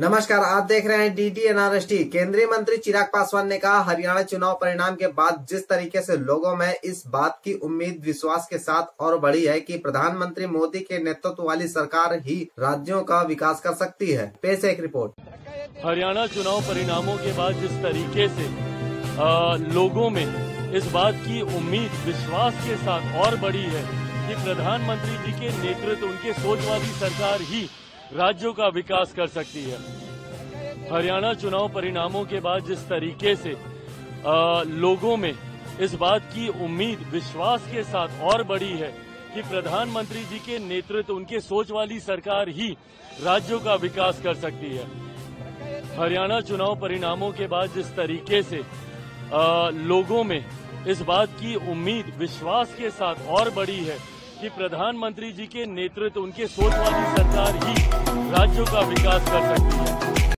नमस्कार आप देख रहे हैं डी डी एनआरएसटी केंद्रीय मंत्री चिराग पासवान ने कहा हरियाणा चुनाव परिणाम के बाद जिस तरीके से लोगों में इस बात की उम्मीद विश्वास के साथ और बढ़ी है कि प्रधानमंत्री मोदी के नेतृत्व वाली सरकार ही राज्यों का विकास कर सकती है। पेश एक रिपोर्ट। हरियाणा चुनाव परिणामों के बाद जिस तरीके से आ, लोगों में इस बात की उम्मीद विश्वास के साथ और बढ़ी है कि प्रधानमंत्री जी के नेतृत्व उनके सोच वाली सरकार ही राज्यों का विकास कर सकती है। हरियाणा चुनाव परिणामों के बाद जिस तरीके से आ, लोगों में इस बात की उम्मीद विश्वास के साथ और बढ़ी है कि प्रधानमंत्री जी के नेतृत्व उनके सोच वाली सरकार ही राज्यों का विकास कर सकती है। हरियाणा चुनाव परिणामों के बाद जिस तरीके से आ, लोगों में इस बात की उम्मीद विश्वास के साथ और बढ़ी है कि प्रधानमंत्री जी के नेतृत्व, उनके सोचवादी सरकार ही राज्यों का विकास कर सकती है।